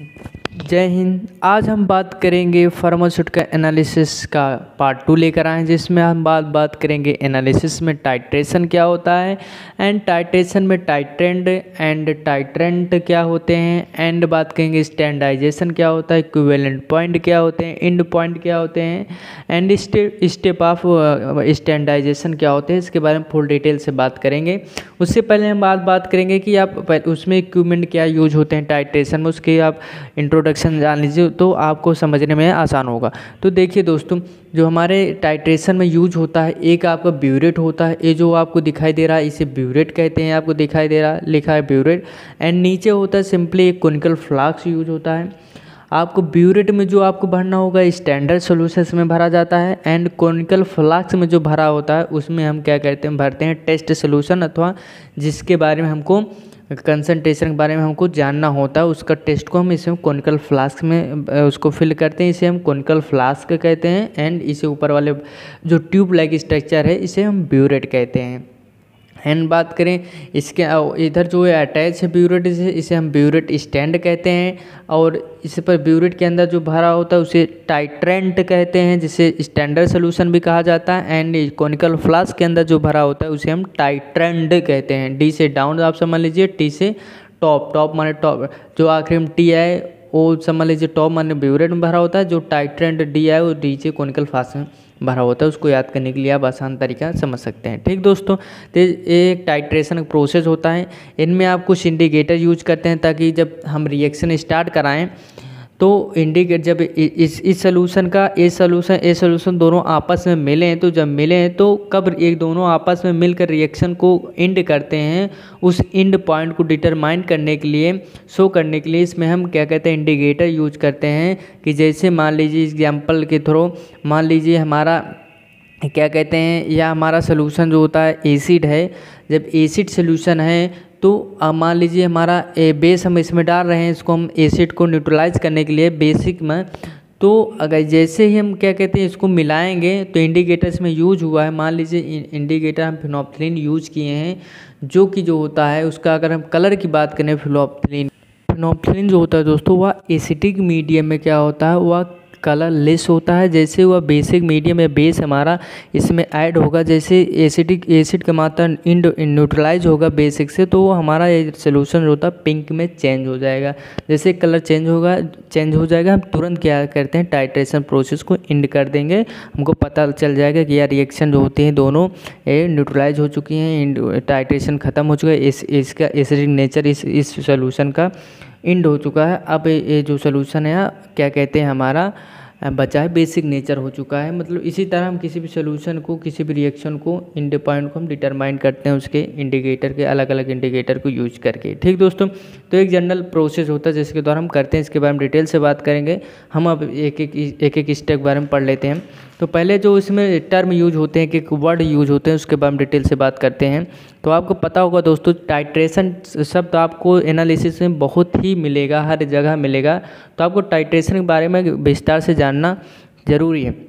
Mm-hmm. जय हिंद। आज हम बात करेंगे फार्मास्यूटिकल एनालिसिस का पार्ट टू लेकर आए हैं, जिसमें हम बात बात करेंगे एनालिसिस में टाइट्रेशन क्या होता है एंड टाइट्रेशन में टाइट्रेंड एंड टाइट्रेंट क्या होते हैं एंड बात करेंगे स्टैंडाइजेशन क्या होता है इक्विवेलेंट पॉइंट क्या होते हैं इंड पॉइंट क्या होते हैं एंड स्टेप ऑफ़ स्टैंडाइजेशन क्या होते हैं, इसके बारे में फुल डिटेल से बात करेंगे। उससे पहले हम बात बात करेंगे कि आप, उसमें इक्विपमेंट क्या यूज़ होते हैं टाइट्रेशन में, उसके आप इंट्रोडक्शन इंट्रोडक्शन जान लीजिए तो आपको समझने में आसान होगा। तो देखिए दोस्तों, जो हमारे टाइट्रेशन में यूज़ होता है, एक आपका ब्यूरेट होता है, ये जो आपको दिखाई दे रहा है, इसे ब्यूरेट कहते हैं, आपको दिखाई दे रहा है लिखा है ब्यूरेट एंड नीचे होता है सिंपली एक कोनिकल फ्लाक्स यूज़ होता है। आपको ब्यूरेट में जो आपको भरना होगा स्टैंडर्ड सोल्यूशंस में भरा जाता है एंड कोनिकल फ्लाक्स में जो भरा होता है, उसमें हम क्या कहते हैं, भरते हैं टेस्ट सोल्यूशन अथवा जिसके बारे में हमको कंसनट्रेशन के बारे में हमको जानना होता है, उसका टेस्ट को हम इसे कॉनिकल फ्लास्क में उसको फिल करते हैं, इसे हम कॉनिकल फ्लास्क कहते हैं एंड इसे ऊपर वाले जो ट्यूब लाइक स्ट्रक्चर है, इसे हम ब्यूरेट कहते हैं। एंड बात करें, इसके इधर जो है अटैच है ब्यूरेट इसे इसे हम ब्यूरेट स्टैंड कहते हैं और इस पर ब्यूरेट के अंदर जो भरा होता है, उसे टाइट्रेंट कहते हैं, जिसे स्टैंडर्ड सोल्यूशन भी कहा जाता है एंड कॉनिकल फ्लास्क के अंदर जो भरा होता है, उसे हम टाइट्रेंड कहते हैं। डी से डाउन आप समझ लीजिए टी से टॉप टॉप माने टॉप जो आखिर में टी है वो समझ लीजिए टॉप माने ब्यूरेट में भरा होता है, जो टाइट्रेंड डी है, वो से कॉनिकल फास में भरा होता है, उसको याद करने के लिए आप आसान तरीका समझ सकते हैं। ठीक दोस्तों तो एक टाइट्रेशन प्रोसेस होता है। इनमें आप कुछ इंडिकेटर यूज़ करते हैं, ताकि जब हम रिएक्शन स्टार्ट कराएँ तो इंडिकेट जब इस इस सोल्यूशन का ए सोल्यूशन ए सोल्यूशन दोनों आपस में मिले तो जब मिले तो कब एक दोनों आपस में मिलकर रिएक्शन को इंड करते हैं, उस इंड पॉइंट को डिटरमाइन करने के लिए शो करने के लिए इसमें हम क्या कहते हैं इंडिकेटर यूज़ करते हैं, कि जैसे मान लीजिए एग्ज़ाम्पल के थ्रू, मान लीजिए हमारा, क्या कहते हैं, या हमारा सोल्यूशन जो होता है एसिड है, जब एसिड सोल्यूशन है तो मान लीजिए हमारा ए बेस हम इसमें डाल रहे हैं, इसको हम एसिड को न्यूट्रलाइज करने के लिए बेसिक में तो अगर जैसे ही हम क्या कहते हैं, इसको मिलाएँगे तो इंडिकेटर इसमें यूज़ हुआ है। मान लीजिए इंडिकेटर हम फिनोप्थलिन यूज़ किए हैं, जो कि जो होता है, उसका अगर हम कलर की बात करें फिनोप्थलिन फिनोप्थलिन जो होता है दोस्तों, वह एसिटिक मीडियम में क्या होता है, वह कलर लेस होता है, जैसे वह बेसिक मीडियम या बेस हमारा इसमें ऐड होगा, जैसे एसिडिक एसिड का मात्रा इंड न्यूट्रलाइज होगा बेसिक से तो वो हमारा ये सोल्यूशन जो होता है पिंक में चेंज हो जाएगा। जैसे कलर चेंज होगा चेंज हो जाएगा, हम तुरंत क्या करते हैं टाइट्रेशन प्रोसेस को इंड कर देंगे। हमको पता चल जाएगा कि यार रिएक्शन जो होते हैं दोनों, ये न्यूट्रलाइज हो चुकी हैं टाइट्रेशन ख़त्म हो चुका है, इस, इसका एसिडिक नेचर इस इस सोल्यूशन का। इंड हो चुका है। अब ये जो सोल्यूशन है, क्या कहते हैं हमारा, बचा है बेसिक नेचर हो चुका है। मतलब इसी तरह हम किसी भी सोल्यूशन को, किसी भी रिएक्शन को इंड पॉइंट को हम डिटरमाइन करते हैं उसके इंडिकेटर के अलग अलग इंडिकेटर को यूज़ करके। ठीक दोस्तों? तो एक जनरल प्रोसेस होता है, जिसके द्वारा हम करते हैं। इसके बारे में डिटेल से बात करेंगे। हम अब एक एक एक एक स्टेप बारे में पढ़ लेते हैं। तो पहले जो इसमें टर्म यूज़ होते हैं, कि वर्ड यूज़ होते हैं, उसके बारे में डिटेल से बात करते हैं। तो आपको पता होगा दोस्तों टाइट्रेशन शब्द आपको एनालिसिस में बहुत ही मिलेगा, हर जगह मिलेगा। तो आपको टाइट्रेशन के बारे में विस्तार से जानना ज़रूरी है।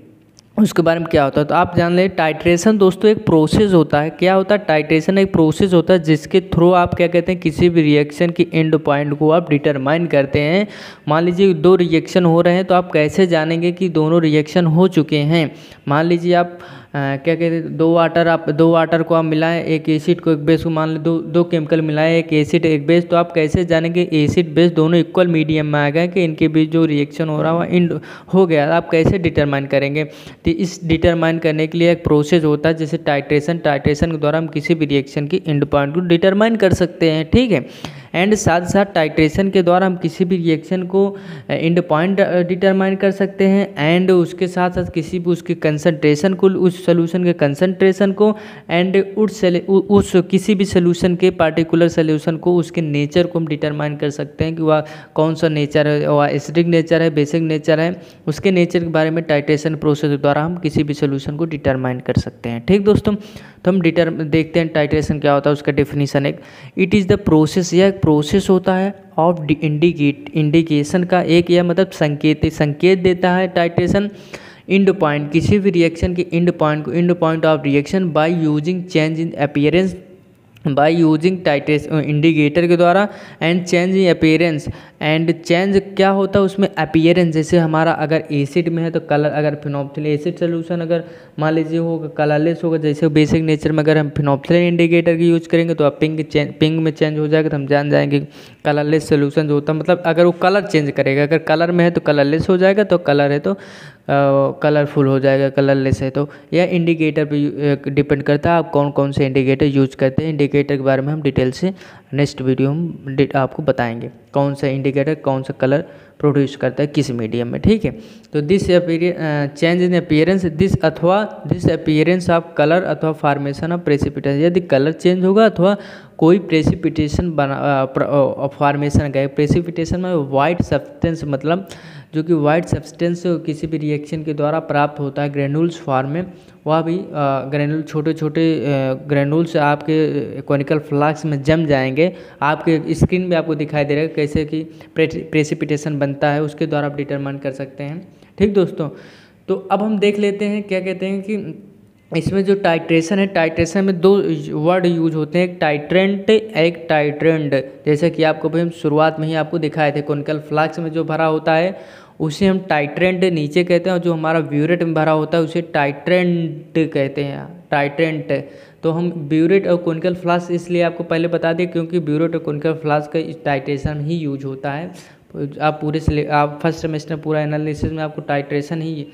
उसके बारे में क्या होता है? तो आप जान लें टाइट्रेशन दोस्तों एक प्रोसेस होता है। क्या होता है? टाइट्रेशन एक प्रोसेस होता है जिसके थ्रू आप क्या कहते हैं, किसी भी रिएक्शन की एंड पॉइंट को आप डिटरमाइन करते हैं। मान लीजिए दो रिएक्शन हो रहे हैं तो आप कैसे जानेंगे कि दोनों रिएक्शन हो चुके हैं? मान लीजिए आप क्या कहते हैं, दो वाटर आप, दो वाटर को आप मिलाएँ, एक एसिड को एक बेस को मान लो, दो दो केमिकल मिलाएँ, एक एसिड एक बेस तो आप कैसे जानेंगे एसिड बेस दोनों इक्वल मीडियम में आ गए कि इनके बीच जो रिएक्शन हो रहा है इंड हो गया, आप कैसे डिटरमाइन करेंगे? तो इस डिटरमाइन करने के लिए एक प्रोसेस होता है, जैसे टाइट्रेशन टाइट्रेशन के द्वारा हम किसी भी रिएक्शन की इंड पॉइंट को डिटरमाइन कर सकते हैं, ठीक है? एंड साथ साथ टाइट्रेशन के द्वारा हम किसी भी रिएक्शन को एंड पॉइंट डिटरमाइन कर सकते हैं। एंड उसके साथ साथ किसी भी उसके कंसनट्रेशन को, उस सोल्यूशन के कंसनट्रेशन को एंड उस उस किसी भी सोल्यूशन के पार्टिकुलर सोल्यूशन को, उसके नेचर को हम डिटरमाइन कर सकते हैं कि वह कौन सा नेचर है, वह एसिडिक नेचर है बेसिक नेचर है। उसके नेचर के बारे में टाइट्रेशन प्रोसेस के द्वारा हम किसी भी सोल्यूशन को डिटरमाइन कर सकते हैं। ठीक दोस्तों तो हम डिटर देखते हैं टाइट्रेशन क्या होता है, उसका डेफिनेशन एक। इट इज़ द प्रोसेस या प्रोसेस होता है ऑफ़ इंडिकेट इंडिकेशन का एक यह मतलब संकेत संकेत देता है टाइटेशन इंड पॉइंट किसी भी रिएक्शन के इंड पॉइंट को end point of reaction by using change in appearance by using titrates indicator के द्वारा and change in appearance and change क्या होता है उसमें अपीयरेंस जैसे हमारा अगर एसिड में है तो कलर अगर फिनोप्थिल एसिड सोल्यूशन अगर मान लीजिए होगा कलरलेस होगा, जैसे बेसिक नेचर में अगर हम फिनोप्थिलिन इंडिकेटर की यूज़ करेंगे तो आप पिंक पिंक में चेंज हो जाएगा तो हम जान जाएँगे कलरलेस सोल्यूशन जो होता है। मतलब अगर वो कलर चेंज करेगा, अगर कलर में है तो कलरलेस हो जाएगा तो कलर है तो कलरफुल हो जाएगा कलरलेस है तो। यह इंडिकेटर पे डिपेंड करता है आप कौन कौन से इंडिकेटर यूज़ करते हैं। इंडिकेटर के बारे में हम डिटेल से नेक्स्ट वीडियो में आपको बताएँगे कौन सा इंडिकेटर कौन सा कलर प्रोड्यूस करता है, किस मीडियम में, ठीक है? तो this change in appearance this अथवा दिस अपियरेंस ऑफ़ कलर अथवा फार्मेशन ऑफ़ प्रेसिपिटेशन यदि कलर चेंज होगा अथवा कोई प्रेसिपिटेशन बना फॉर्मेशन का प्रेसिपिटेशन में वाइट सब्सटेंस मतलब जो कि वाइट सब्सटेंस किसी भी रिएक्शन के द्वारा प्राप्त होता है ग्रेनुल्स फॉर्म में, वह भी ग्रेनुल छोटे छोटे ग्रेनुल्स आपके कॉनिकल फ्लास्क में जम जाएँगे। आपके स्क्रीन में आपको दिखाई दे रहा है कैसे कि प्रेसिपिटेशन बनता है, उसके द्वारा आप डिटरमाइन कर सकते हैं। ठीक दोस्तों तो अब हम देख लेते हैं, क्या कहते हैं कि इसमें जो टाइट्रेशन है टाइट्रेशन में दो वर्ड यूज़ होते हैं, एक टाइट्रेंट एक टाइट्रेंड जैसे कि आपको भाई हम शुरुआत में ही आपको दिखाए थे कॉनिकल फ्लाक्स में जो भरा होता है, उसे हम टाइट्रेंट नीचे कहते हैं और जो हमारा ब्यूरेट में भरा होता है, उसे टाइट्रेंट कहते हैं। टाइट्रेंट तो हम ब्यूरेट और कोनिकल फ्लास्क इसलिए आपको पहले बता दें क्योंकि ब्यूरेट और कोनिकल फ्लास्क का टाइट्रेशन ही यूज़ होता है। आप पूरे से आप फ़र्स्ट सेमेस्टर पूरा एनालिसिस में आपको टाइट्रेशन ही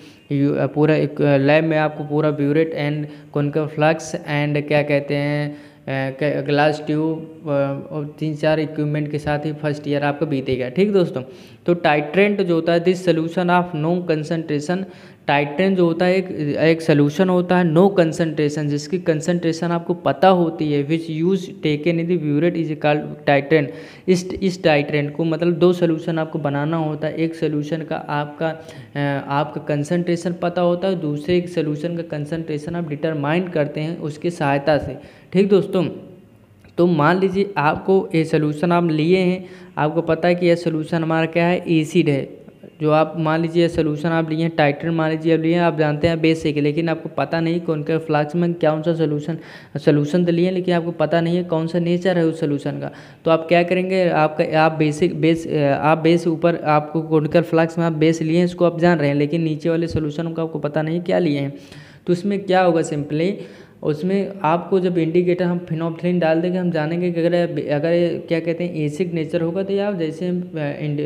पूरा एक लैब में आपको पूरा burette and conical flask and क्या कहते हैं ग्लास ट्यूब और तीन चार इक्विपमेंट के साथ ही फ़र्स्ट ईयर आपका बीतेगा, ठीक दोस्तों? तो टाइट्रेंट जो होता है this solution of known concentration titrant जो होता है, एक एक सोल्यूशन होता है नो कंसनट्रेशन जिसकी कंसनट्रेशन आपको पता होती है which use taken in burette is called titrant इस इस टाइट्रेन को मतलब दो सोल्यूशन आपको बनाना होता है, एक सोल्यूशन का आपका आपका कंसनट्रेशन पता होता है दूसरे एक सोल्यूशन का कंसनट्रेशन आप डिटरमाइन करते हैं उसकी सहायता से। ठीक दोस्तों? तो मान लीजिए आपको ये सोल्यूशन आप लिए हैं, आपको पता है कि यह सोल्यूशन हमारा क्या है? एसिड है। जो आप मान लीजिए सोल्यूशन आप लिए हैं टाइटन मान लीजिए आप लिए आप जानते हैं बेसिक लेकिन आपको पता नहीं कौन का फ्लाक्स में कौन सा सोल्यूशन सोल्यूशन तो लिए लेकिन आपको पता नहीं है कौन सा नेचर है उस सोल्यूशन का। तो आप क्या करेंगे, आपका, आप बेसिक बेस आप बेस ऊपर आपको कोनिकल फ्लाक्स में आप बेस लिए हैं, इसको आप जान रहे हैं, लेकिन नीचे वाले सोल्यूशन का आपको पता नहीं क्या लिए हैं। तो इसमें क्या होगा सिंपली उसमें आपको जब इंडिकेटर हम फिनोफ्लिन डाल देंगे, हम जानेंगे कि अगर अगर क्या कहते हैं एसिड नेचर होगा तो यार जैसे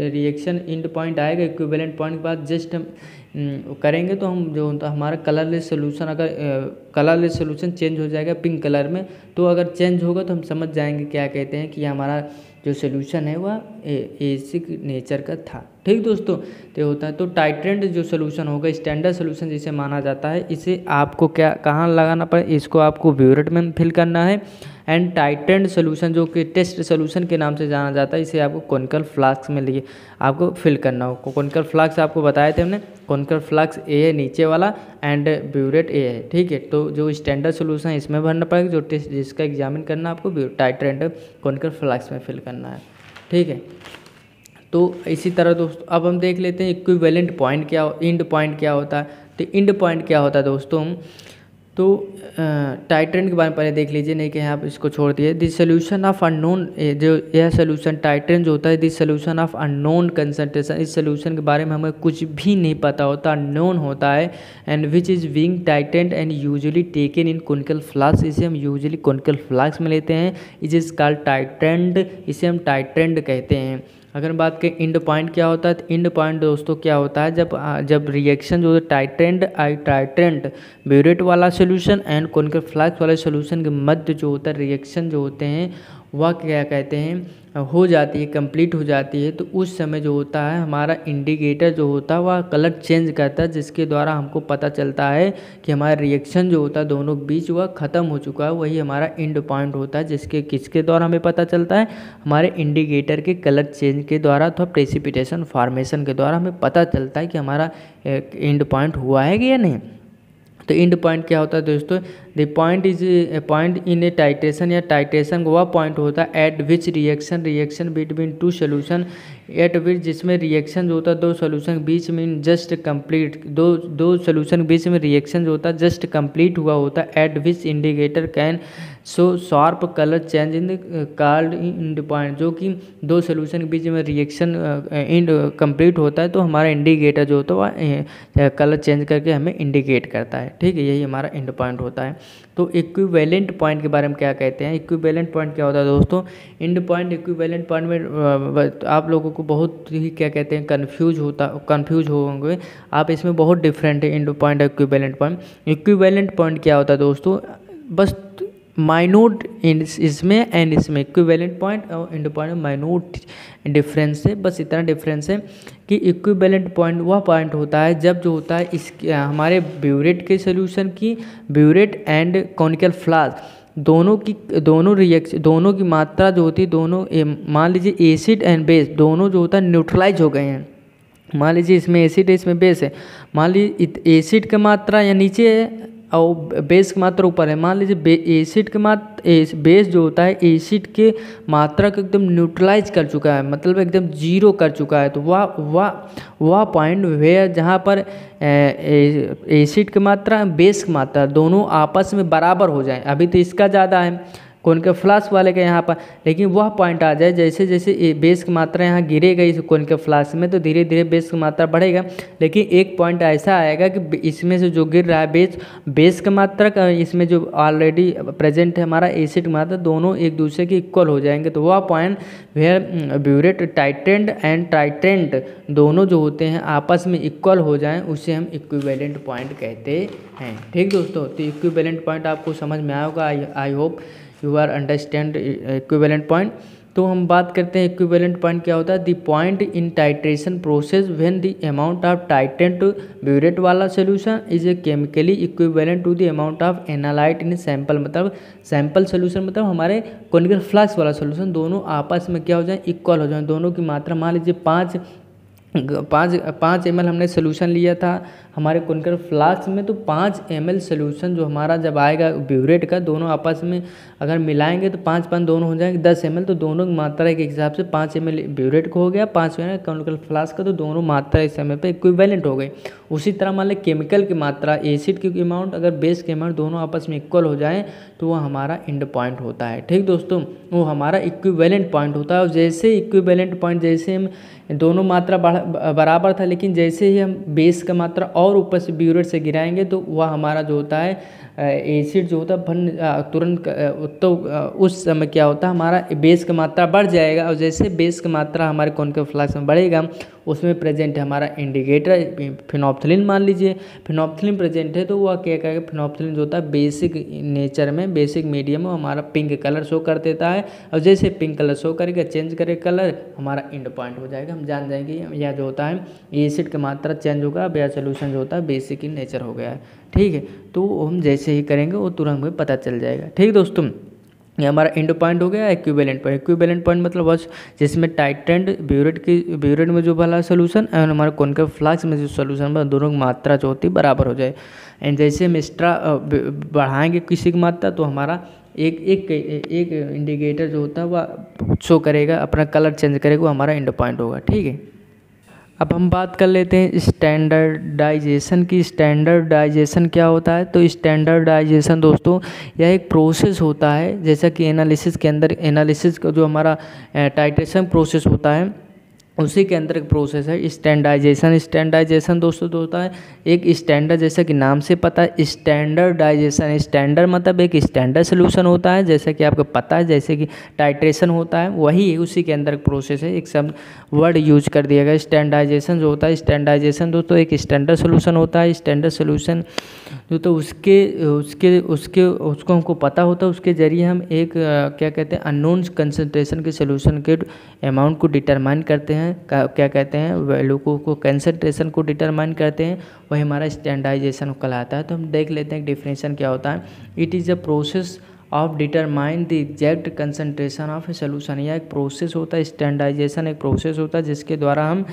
रिएक्शन इंड पॉइंट आएगा इक्विवेलेंट पॉइंट के बाद जस्ट हम करेंगे तो हम जो होता हमारा कलरलेस सोल्यूशन अगर कलरलेस सोल्यूशन चेंज हो जाएगा पिंक कलर में तो अगर चेंज होगा तो हम समझ जाएँगे क्या कहते हैं कि हमारा जो सोल्यूशन है वह एसिक नेचर का था। ठीक दोस्तों तो होता है तो टाइट्रेंड जो सोल्यूशन होगा स्टैंडर्ड सोल्यूशन जिसे माना जाता है, इसे आपको क्या, कहाँ लगाना पड़े, इसको आपको ब्यूरेट में फिल करना है। एंड टाइटेंड सोल्यूशन, जो कि टेस्ट सोल्यूशन के नाम से जाना जाता है, इसे आपको कॉनिकल फ्लास्क में लिए आपको फिल करना हो। कॉनिकल फ्लास्क आपको बताए थे हमने। कॉनिकल फ्लास्क ए है नीचे वाला एंड ब्यूरेट ए है, ठीक है? तो जो स्टैंडर्ड सोल्यूशन है, इसमें भरना पड़ेगा। जो टेस्ट जिसका एग्जामिन करना है आपको टाइट्रेंड कॉनिकल फ्लास्क में फिल करना है, ठीक है? तो इसी तरह दोस्तों अब हम देख लेते हैं इक्विवेलेंट पॉइंट क्या इंड पॉइंट क्या होता है। तो इंड पॉइंट क्या होता है दोस्तों? तो टाइट्रेंड के बारे में पहले देख लीजिए, नहीं कि आप इसको छोड़ दिए। दिस सोल्यूशन ऑफ़ अननोन जो, यह सोल्यूशन टाइट्रेन जो होता है this solution of unknown concentration इस सोल्यूशन के बारे में हमें कुछ भी नहीं पता होता अननोन होता है and which is being titrated and usually taken in conical flask इसे हम यूजली कोनिकल फ्लास्क में लेते हैं इज़ इज़ कॉल्ड टाइट्रेंड इसे हम टाइट्रेंड कहते हैं। अगर हम बात करें इंड पॉइंट क्या होता है तो इंड पॉइंट दोस्तों क्या होता है, जब जब रिएक्शन जो है टाइट्रेंड आई टाइटेंट ब्यूरेट वाला सोल्यूशन एंड कोनिकल फ्लैक्स वाले सोल्यूशन के मध्य जो होता है रिएक्शन जो होते हैं, वह क्या कहते हैं? हो जाती है कंप्लीट हो जाती है तो उस समय जो होता है, हमारा इंडिकेटर जो होता है, वह कलर चेंज करता है, जिसके द्वारा हमको पता चलता है कि हमारा रिएक्शन जो होता है, दोनों के बीच वह ख़त्म हो चुका है, वही हमारा इंड पॉइंट होता है, जिसके, किसके द्वारा हमें पता चलता है? हमारे इंडिकेटर के कलर चेंज के द्वारा अथवा प्रेसिपिटेशन फॉर्मेशन के द्वारा हमें पता चलता है कि हमारा इंड पॉइंट हुआ है कि या नहीं। तो इंड पॉइंट क्या होता है दोस्तों? The point is a point in a titration या टाइट्रेशन वह पॉइंट होता है at which reaction reaction between two solution at which जिसमें रिएक्शन जो होता है, दो सोल्यूशन के बीच में जस्ट कंप्लीट दो दो सोल्यूशन के बीच में रिएक्शन जो होता है जस्ट कंप्लीट हुआ होता है at which indicator can so sharp colour change in card in point जो कि दो सोल्यूशन के बीच में रिएक्शन इंड कंप्लीट होता है तो हमारा इंडिकेटर जो होता है, वह कलर चेंज करके हमें इंडिकेट करता है। ठीक है, यही हमारा इंड पॉइंट होता है। तो इक्विवेलेंट पॉइंट के बारे में क्या कहते हैं? इक्विवेलेंट पॉइंट क्या होता है दोस्तों? इंड पॉइंट इक्विवेलेंट पॉइंट में आप लोगों को बहुत ही क्या कहते हैं कन्फ्यूज़ होता कन्फ्यूज़ होंगे। आप इसमें बहुत डिफरेंट है end point equivalent point equivalent point क्या होता है दोस्तों? बस माइनूट इसमें एंड इसमें इक्विवेलेंट पॉइंट और इंड पॉइंट में माइनूट डिफरेंस है। बस इतना डिफरेंस है कि इक्विवेलेंट पॉइंट वह पॉइंट होता है जब जो होता है इस हमारे ब्यूरेट के सोल्यूशन की ब्यूरेट एंड कॉनिकल फ्लास दोनों की, दोनों रिएक्शन दोनों की मात्रा जो होती है दोनों मान लीजिए एसिड एंड बेस दोनों जो होता है न्यूट्रलाइज हो गए हैं। मान लीजिए इसमें एसिड है इसमें बेस है। मान लीजिए एसिड का मात्रा या नीचे है और बेस की मात्रा ऊपर है। मान लीजिए एसिड के मात्र बेस जो होता है एसिड के मात्रा को एकदम न्यूट्रलाइज कर चुका है मतलब एकदम ज़ीरो कर चुका है। तो वह वह वह पॉइंट वे जहाँ पर एसिड की मात्रा बेस की मात्रा दोनों आपस में बराबर हो जाए। अभी तो इसका ज़्यादा है। कौन के फ्लास वाले के यहाँ पर। लेकिन वह पॉइंट आ जाए, जैसे जैसे बेस की मात्रा यहाँ गिरेगा इस कौन के फ्लास में तो धीरे धीरे बेस की मात्रा बढ़ेगा। लेकिन एक पॉइंट ऐसा आएगा कि इसमें से जो गिर रहा है बेस बेस की मात्रा का इसमें जो ऑलरेडी प्रेजेंट है हमारा एसिड की मात्रा, दोनों एक दूसरे के इक्वल हो जाएँगे। तो वह point where burette titrant and titrant दोनों जो होते हैं आपस में इक्वल हो जाएँ, उसे हम इक्विवेलेंट पॉइंट कहते हैं। ठीक दोस्तों तो इक्विवेलेंट पॉइंट आपको समझ में आएगा I hope you are understand equivalent point तो हम बात करते हैं इक्विवेलेंट पॉइंट क्या होता है? The point in titration process when the amount of titrant burette वाला solution is a chemically equivalent to the amount of analyte in sample मतलब सैंपल सोल्यूशन मतलब हमारे कॉनिकल फ्लास्क वाला सोल्यूशन दोनों आपस में क्या हो जाए? इक्वल हो जाए। दोनों की मात्रा मान लीजिए पाँच पाँच पाँच एम हमने सोल्यूशन लिया था। हमारे कुनकर फ्लास्क में तो पाँच एम एल सोल्यूशन जो हमारा जब आएगा ब्यूरेट का, दोनों आपस में अगर मिलाएँगे तो पाँच पाँच दोनों हो जाएँगे। दस एमएल तो दोनों की मात्रा के हिसाब से पाँच एम एल ब्यूरेट को हो गया। पाँच एम कॉनिकल फ्लास्क का तो दोनों मात्रा इस समय पर इक्विवेलेंट हो गई उसी तरह मान लें केमिकल की मात्रा एसिड की अमाउंट अगर बेस के अमाउंट दोनों आपस में इक्वल हो जाए तो वह हमारा इंड पॉइंट होता है। ठीक दोस्तों, वो हमारा इक्विवेलेंट पॉइंट होता है। और जैसे इक्विवेलेंट पॉइंट जैसे हम दोनों मात्रा बराबर था, लेकिन जैसे ही हम बेस का मात्रा और ऊपर से ब्यूरेट से गिराएँगे तो वह हमारा जो होता है एसिड जो होता है तुरंत तो उस समय क्या होता है, हमारा बेस की मात्रा बढ़ जाएगा और जैसे बेस की मात्रा हमारे कौन के फ्लाक्स में बढ़ेगा, उसमें प्रेजेंट है हमारा इंडिकेटर फिनॉप्थलिन मान लीजिए। फिनॉप्थलिन प्रेजेंट है तो वह क्या कहेगा फिनॉप्थलिन जो होता है, बेसिक नेचर में, बेसिक मीडियम में हमारा पिंक कलर शो कर देता है। और जैसे पिंक कलर शो करेगा, चेंज करे कलर, हमारा इंड पॉइंट हो जाएगा। हम जान जाएँगे यह जो होता है, एसिड की मात्रा चेंज होगा, या सोल्यूशन जो होता है, बेसिक इन नेचर हो गया है। ठीक है तो हम जैसे ही करेंगे वो तुरंत हमें पता चल जाएगा। ठीक दोस्तों ये हमारा इंड पॉइंट हो गया एक्विवेलेंट पॉइंट। एक्विवेलेंट पॉइंट मतलब बस जिसमें टाइटेंड ब्यूरेट की, ब्यूरेट में जो भला सोल्यूशन एंड हमारे कौन फ्लाक्स में जो सोल्यूशन दोनों की मात्रा जो होती है बराबर हो जाए। एंड जैसे हम एक्स्ट्रा बढ़ाएँगे किसी की मात्रा तो हमारा एक एक एक इंडिकेटर जो होता है वह शो करेगा, अपना कलर चेंज करेगा, वो हमारा इंड पॉइंट होगा। ठीक है? अब हम बात कर लेते हैं स्टैंडर्डाइजेशन की। स्टैंडर्डाइजेशन क्या होता है? तो स्टैंडर्डाइजेशन दोस्तों, यह एक प्रोसेस होता है। जैसा कि एनालिसिस के अंदर एनालिसिस का जो हमारा टाइटेशन प्रोसेस होता है उसी के अंदर एक प्रोसेस है स्टैंडाइजेशन स्टैंडाइजेशन दोस्तों होता है। एक स्टैंडर्ड जैसा कि नाम से पता है स्टैंडर्डाइजेशन स्टैंडर्ड मतलब एक स्टैंडर्ड सोल्यूशन होता है, जैसा कि आपको पता है, जैसे कि टाइट्रेशन होता है, वही उसी के अंदर एक प्रोसेस है। एक सब वर्ड यूज़ कर दिया गया। स्टैंडाइजेशन जो होता है स्टैंडाइजेशन दोस्तों एक स्टैंडर्ड सोल्यूशन होता है। स्टैंडर्ड सोल्यूशन जो तो उसके उसके उसके, उसको हमको पता होता है। उसके ज़रिए हम एक, क्या कहते हैं अननोन कंसनट्रेशन के सोल्यूशन के अमाउंट को डिटरमाइन करते हैं। क्या कहते हैं वैल्यू को, को कंसनट्रेशन को डिटरमाइन करते हैं। वही हमारा स्टैंडाइजेशन कहलाता है। तो हम देख लेते हैं डिफिनेशन क्या होता है। It is a process of determine the exact concentration of a solution यह एक प्रोसेस होता है स्टैंडाइजेशन एक प्रोसेस होता है जिसके द्वारा हम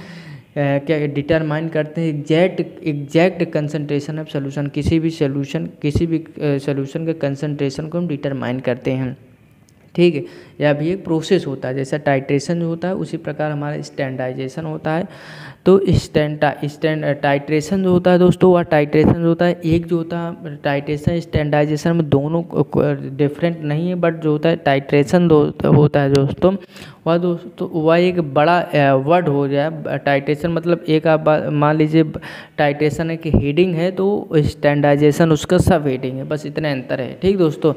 क्या डिटरमाइन करते हैं exact exact concentration of solution किसी भी सोल्यूशन किसी भी सोल्यूशन के कंसनट्रेशन को हम डिटरमाइन करते हैं। ठीक है? यह भी एक प्रोसेस होता है, जैसा टाइट्रेशन होता है, उसी प्रकार हमारा स्टैंडाइजेशन होता है। तो स्टैंड स्टैंड टाइट्रेशन जो होता है दोस्तों वह टाइट्रेशन जो होता है, एक जो होता है टाइट्रेशन स्टैंडाइजेशन में दोनों डिफरेंट नहीं है बट जो होता है टाइट्रेशन होता है दोस्तों। वह दोस्तों, वह एक बड़ा वर्ड हो जाए टाइट्रेशन मतलब एक आप मान लीजिए टाइट्रेशन एक हेडिंग है तो स्टैंडाइजेशन उसका सब हेडिंग है, बस इतना अंतर है। ठीक दोस्तों?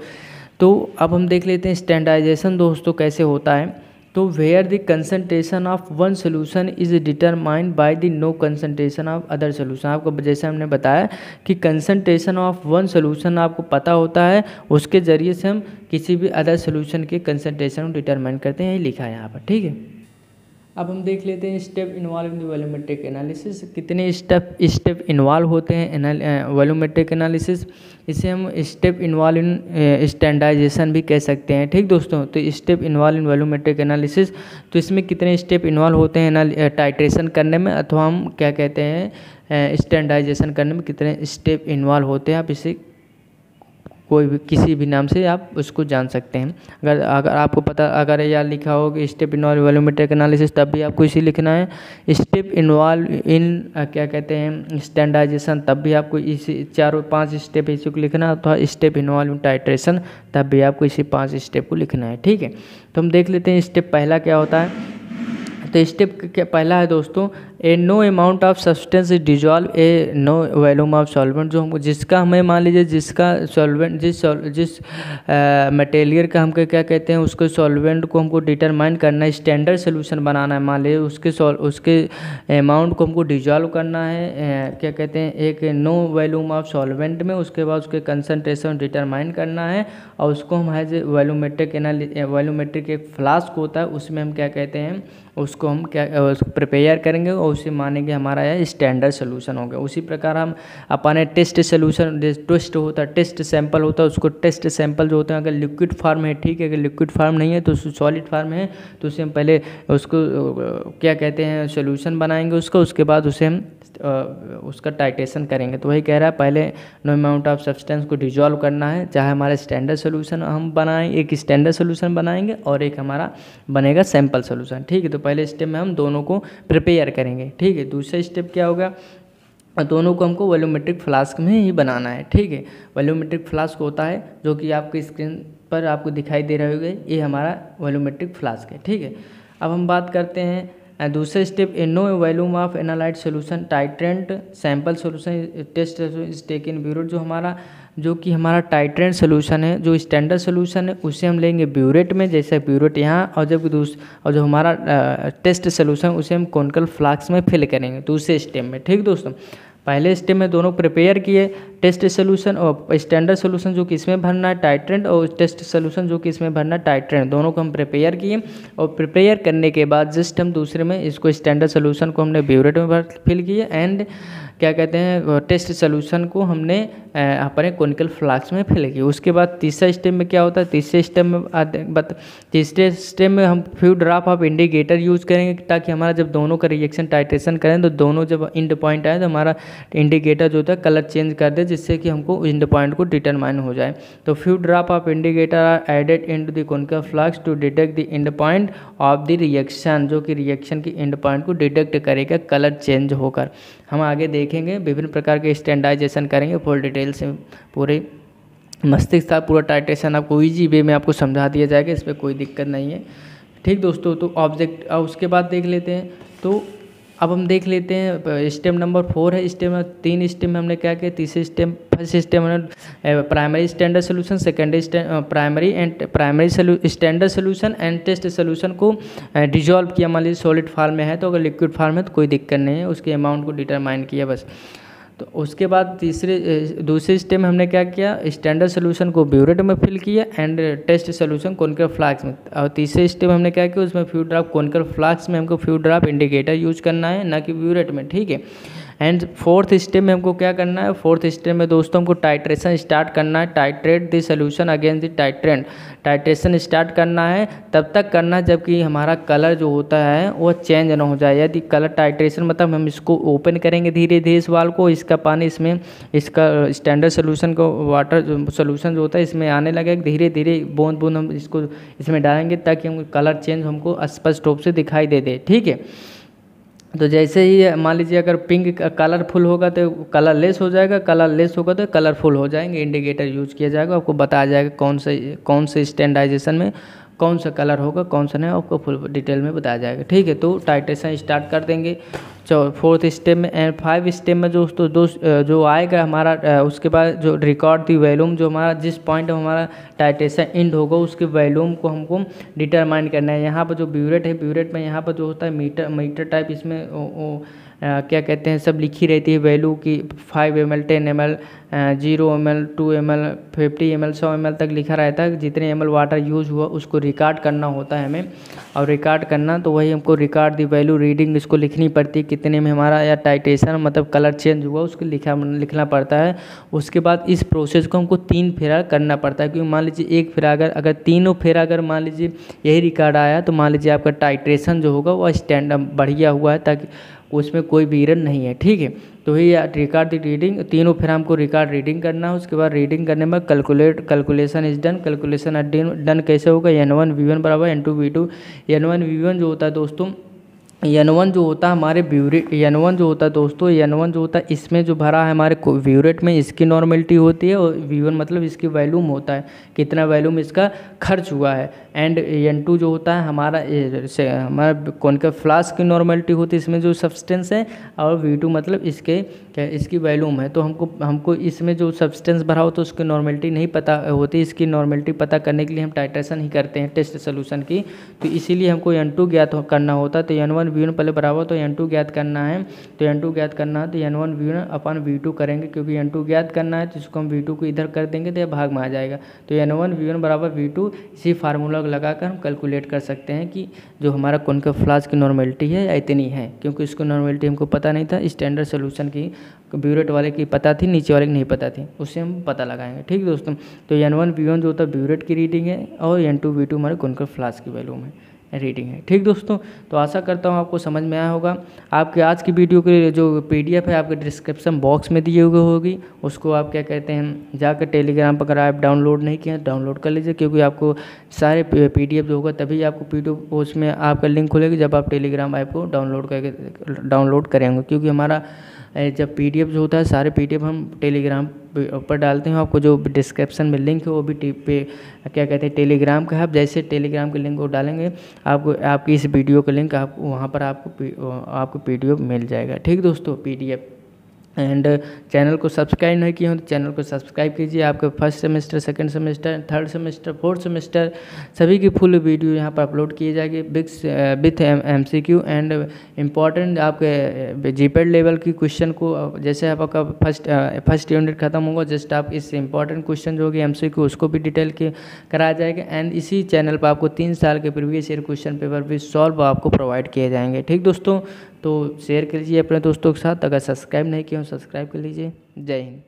तो अब हम देख लेते हैं स्टैंडाइजेशन दोस्तों कैसे होता है। तो where the concentration of one solution is determined by the known concentration of other solution आपको जैसे हमने बताया कि कंसनट्रेशन ऑफ़ वन सोल्यूशन आपको पता होता है, उसके ज़रिए से हम किसी भी अदर सोल्यूशन के कंसनट्रेशन को डिटरमाइन करते हैं। ये लिखा है यहाँ पर, ठीक है? अब हम देख लेते हैं step involve in volumetric analysis कितने स्टेप स्टेप इन्वॉल्व होते हैं वॉल्यूमेट्रिक एनालिसिस इसे हम स्टेप इन्वॉल्व इन स्टैंडाइजेशन भी कह सकते हैं। ठीक दोस्तों? तो step involve in volumetric analysis तो इसमें कितने स्टेप इन्वॉल्व होते हैं टाइट्रेशन करने में? अथवा हम क्या कहते हैं स्टैंडाइजेशन करने में कितने स्टेप इन्वॉल्व होते हैं? आप इसे कोई भी, किसी भी नाम से आप उसको जान सकते हैं। अगर अगर आपको पता, अगर यार लिखा हो कि स्टेप इन्वॉल्व वॉल्यूमेट्रिक एनालिसिस तब भी आपको इसी लिखना है। स्टेप इन्वॉल्व इन क्या कहते हैं स्टैंडाइजेशन तब भी आपको इसी चारों पाँच स्टेप इसी को लिखना है तो स्टेप इन्वॉल्व इन टाइट्रेशन तब भी आपको इसी पाँच स्टेप को लिखना है, ठीक है? तो हम देख लेते हैं स्टेप पहला क्या होता है। तो स्टेप क्या पहला है दोस्तों a known amount of substance is dissolve a known volume of solvent जो हमको जिसका हमें मान लीजिए जिसका सॉल्वेंट जिस जिस मटेरियल का हमको क्या कहते हैं, उसके सॉल्वेंट को हमको डिटरमाइन करना है स्टैंडर्ड सोल्यूशन बनाना है। मान लीजिए उसके उसके अमाउंट को हमको डिजॉल्व करना है क्या कहते हैं, एक नो वैल्यूम ऑफ़ सॉल्वेंट में, उसके बाद उसके कंसनट्रेशन डिटरमाइन करना है और उसको हम हैज़ वैल्यूमेट्रिक वैल्यूमेट्रिक एक फ्लास्क होता है, उसमें हम क्या कहते हैं, उसको हम क्या प्रिपेयर करेंगे और उसे मानेंगे हमारा यह स्टैंडर्ड सोल्यूशन हो गया। उसी प्रकार हम अपने टेस्ट सोल्यूशन टेस्ट होता है टेस्ट सैंपल होता है उसको टेस्ट सैंपल जो होते हैं, अगर लिक्विड फार्म है, ठीक है, अगर लिक्विड फार्म नहीं है तो सॉलिड फार्म है तो उसे हम पहले उसको क्या कहते हैं सोल्यूशन बनाएँगे उसका, उसके बाद उसे हम उसका टाइटेशन करेंगे। तो वही कह रहा है, पहले नो अमाउंट ऑफ़ सब्सटेंस को डिजॉल्व करना है, चाहे हमारा स्टैंडर्ड सोल्यूशन हम बनाएँ, एक स्टैंडर्ड सोल्यूशन बनाएँगे और एक हमारा बनेगा सैंपल सोल्यूशन ठीक है तो पहले स्टेप में हम दोनों को प्रिपेयर करेंगे। ठीक है, दूसरा स्टेप क्या होगा? दोनों को हमको वॉल्यूमेट्रिक फ्लास्क में ही बनाना है। ठीक है वॉल्यूमेट्रिक फ्लास्क होता है, जो कि आपकी स्क्रीन पर आपको दिखाई दे रहे होंगे, ये हमारा वॉल्यूमेट्रिक फ्लास्क है। ठीक है, अब हम बात करते हैं दूसरा step known volume of analyte solution titrant sample solution test is taken burette जो हमारा, जो कि हमारा टाइट्रेंट सोल्यूशन है, जो स्टैंडर्ड सोल्यूशन है, उसे हम लेंगे ब्यूरेट में, जैसे ब्यूरेट यहाँ, और जब दूस, और जो हमारा टेस्ट सोल्यूशन उसे हम कॉन्कल फ्लाक्स में फिल करेंगे, दूसरे स्टेप में। ठीक दोस्तों? पहले स्टेप में दोनों प्रिपेयर किए टेस्ट सोल्यूशन और स्टैंडर्ड सोल्यूशन जो कि इसमें भरना है टाइट्रेंट और टेस्ट सोल्यूशन जो कि इसमें भरना है टाइट्रेंट दोनों को हम प्रिपेयर किए और प्रिपेयर करने के बाद जस्ट हम दूसरे में इसको स्टैंडर्ड सोल्यूशन को हमने ब्यूरेट में भर फिल किए एंड क्या कहते हैं टेस्ट सोल्यूशन को हमने अपने कॉनिकल फ्लास्क में फिल किया। उसके बाद तीसरा स्टेप में क्या होता है, तीसरे स्टेप में बत, तीसरे स्टेप में हम few drop of indicator use करेंगे ताकि हमारा जब दोनों का रिएक्शन टाइट्रेशन करें तो दोनों जब इंड पॉइंट आए तो हमारा इंडिकेटर जो होता है कलर चेंज कर दे जिससे कि हमको इंड पॉइंट को डिटरमाइन हो जाए। तो few drop of indicator are added in to the conical flask to detect the end point of the reaction जो कि रिएक्शन की इंड पॉइंट को डिटेक्ट करेगा कलर चेंज होकर। हम आगे देखेंगे, विभिन्न प्रकार के स्टैंडाइजेशन करेंगे फुल डिटेल से पूरे। मस्तिष्क का पूरा टाइटेशन आपको ईजी वे में आपको समझा दिया जाएगा इस पर कोई दिक्कत नहीं है। ठीक दोस्तों तो ऑब्जेक्ट उसके बाद देख लेते हैं। तो अब हम देख लेते हैं स्टेप नंबर फोर है स्टेप तीन स्टेप में हमने क्या किया, तीसरे स्टेप फ़र्स्ट स्टेप हमने primary standard solution secondary primary and primary standard solution and test solution को डिजॉल्व किया। मान लीजिए सॉलिड फार्म में है तो अगर लिक्विड फार्म है तो कोई दिक्कत नहीं है, उसके अमाउंट को डिटरमाइन किया बस। तो उसके बाद तीसरे दूसरे स्टेप में हमने क्या किया? स्टैंडर्ड सोल्यूशन को ब्यूरेट में फिल किया and test solution conical flask में। और तीसरे स्टेप हमने क्या किया? उसमें फ्यू ड्राफ कॉनकर फ्लाक्स में हमको फ्यू ड्राफ इंडिकेटर यूज़ करना है, ना कि ब्यूरेट में, ठीक है? एंड फोर्थ स्टेप में हमको क्या करना है? फोर्थ स्टेप में दोस्तों हमको टाइट्रेशन स्टार्ट करना है। Titrate the solution against the titrant titration start करना है। तब तक करना जबकि हमारा कलर जो होता है, वो चेंज ना हो जाए। यदि कलर टाइट्रेशन मतलब हम इसको ओपन करेंगे धीरे धीरे इस वाल को, इसका पानी इसमें, इसका स्टैंडर्ड सोल्यूशन को वाटर सोल्यूशन जो होता है, इसमें आने लगे। धीरे धीरे बूंद बूंद हम इसको इसमें डालेंगे ताकि हम कलर चेंज हमको स्पष्ट रूप से दिखाई दे दे। ठीक है? तो जैसे ही, मान लीजिए अगर पिंक कलरफुल होगा तो कलर लेस हो जाएगा कलर लेस होगा तो कलरफुल हो जाएँगे इंडिकेटर यूज़ किया जाएगा, आपको बताया जाएगा कौन से कौन से स्टैंडाइजेशन में कौन सा कलर होगा, कौन सा नहीं, आपको फुल डिटेल में बताया जाएगा। ठीक है तो टाइटेशन स्टार्ट कर देंगे। फोर्थ स्टेप में एंड फाइव स्टेप में जो तो दो जो आएगा हमारा उसके बाद जो रिकॉर्ड दी वैल्यूम जो हमारा जिस पॉइंट में हमारा टाइटेशन इंड होगा उसके वैल्यूम को हमको डिटरमाइन करना है। यहाँ पर जो ब्यूरेट है ब्यूरेट में यहाँ पर जो होता है मीटर मीटर टाइप इसमें ओ, ओ, आ, क्या कहते हैं सब लिखी रहती है वैल्यू की five M L ten M L zero M L two M L fifty M L सौ एम एल तक लिखा रहता है। जितने एम एल वाटर यूज़ हुआ उसको रिकॉर्ड करना होता है हमें। और रिकॉर्ड करना तो वही हमको रिकॉर्ड दी वैल्यू रीडिंग इसको लिखनी पड़ती है कितने में हमारा या टाइटेशन मतलब कलर चेंज हुआ, उसको लिखा, लिखना पड़ता है। उसके बाद इस प्रोसेस को हमको तीन फेरा करना पड़ता है, क्योंकि मान लीजिए एक फेरा अगर अगर तीनों फेरा अगर मान लीजिए यही रिकॉर्ड आया तो मान लीजिए आपका टाइट्रेशन जो होगा, वह स्टैंड बढ़िया हुआ है, ताकि उसमें कोई भी एरर नहीं है, ठीक है? तो ही रिकॉर्ड रीडिंग तीनों फिर हमको रिकॉर्ड रीडिंग करना है, उसके बाद रीडिंग करने में calculate calculation is done calculation done कैसे होगा? एन वन वी वन बराबर N two V two N one V one जो होता है दोस्तों एन वन जो होता है हमारे ब्यूरेट एन वन जो होता है दोस्तों एन वन जो होता है, इसमें जो भरा है हमारे ब्यूरेट में इसकी नॉर्मेलिटी होती है और वी वन मतलब इसकी वैल्यूम होता है। कितना वैल्यूम इसका खर्च हुआ है। एंड एन टू जो होता है हमारा से हमारा कौन का फ्लास्क की नॉर्मेलिटी होती है, इसमें जो सब्सटेंस है और वी टू मतलब इसके क्या इसकी वैल्यूम है तो हमको हमको इसमें जो सब्सटेंस भरा हो तो उसकी नॉर्मेलिटी नहीं पता होती। इसकी नॉर्मेलिटी पता करने के लिए हम टाइट्रेशन ही करते हैं टेस्ट सोल्यूशन की। तो इसीलिए हमको एन टू ज्ञात करना होता है। तो एन वन वी वन पहले बराबर तो एन टू ज्ञात करना है। तो एन टू ज्ञात करना है तो एन वन वी वन अपन वी टू करेंगे, क्योंकि एन टू ज्ञात करना है तो इसको हम वी टू को इधर कर देंगे तो यह भाग में आ जाएगा। तो एन वन वी वन बराबर वी टू इसी फार्मूला को लगाकर हम कैलकुलेट कर सकते हैं कि जो हमारा कौन का फ्लास की नॉर्मेलिटी है या इतनी है, क्योंकि इसको नॉर्मेलिटी हमको पता नहीं था स्टैंडर्ड सोल्यूशन की। ब्यूरेट वाले की पता थी, नीचे वाले की नहीं पता थी उससे हम पता लगाएँगे। ठीक दोस्तों? तो एन वन वी वन जो होता है, ब्यूरेट की रीडिंग है और एन टू वी टू हमारे गुनकर फ्लास की वैल्यू है रीडिंग है। ठीक दोस्तों? तो आशा करता हूँ आपको समझ में आया होगा। आपके आज की वीडियो के जो पीडीएफ है, आपके डिस्क्रिप्शन बॉक्स में दिए हुए होगी। उसको आप क्या कहते हैं, जाकर टेलीग्राम पर अगर आप डाउनलोड नहीं किए डाउनलोड कर लीजिए, क्योंकि आपको सारे पीडीएफ जो होगा, तभी आपको पी पीडीएफ उसमें आपका लिंक खुलेगी जब आप टेलीग्राम ऐप को डाउनलोड करके डाउनलोड करेंगे, क्योंकि हमारा जब पीडीएफ जो होता है, सारे पीडीएफ हम टेलीग्राम ऊपर डालते हैं। आपको जो डिस्क्रिप्शन में लिंक है, वो भी टी, पे, क्या कहते हैं टेलीग्राम का है। आप जैसे टेलीग्राम के लिंक को डालेंगे आपको आपकी इस वीडियो का लिंक आप, वहाँ पर आपको आपको पीडीएफ मिल जाएगा। ठीक दोस्तों पीडीएफ एंड चैनल को सब्सक्राइब नहीं किए हो तो चैनल को सब्सक्राइब कीजिए। आपके first semester, second semester, third semester, fourth semester, सभी की फुल वीडियो यहाँ पर अपलोड किए जाएगी। बिग्स, with M C Q and important आपके जीपेड लेवल की क्वेश्चन को जैसे आपका फ़र्स्ट फ़र्स्ट यूनिट खत्म होगा, जस्ट आप इस इंपॉर्टेंट क्वेश्चन जो होगी एम सी क्यू उसको भी डिटेल के कराया जाएगा। एंड इसी चैनल पर आपको तीन साल के प्रीवियस ईयर क्वेश्चन पेपर भी सॉल्व आपको प्रोवाइड किए जाएँगे। ठीक दोस्तों तो शेयर कर लीजिए अपने दोस्तों के साथ। अगर सब्सक्राइब नहीं किया हो सब्सक्राइब कर लीजिए। जय हिंद।